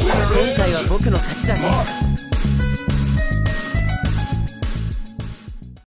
今回は僕の勝ちだね。